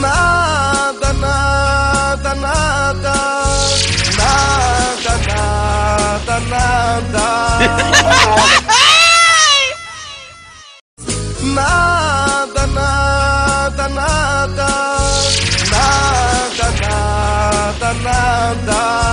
Nada, nada, nada. Nada, nada, nada. nada, nada, nada. Nada, nada, nada.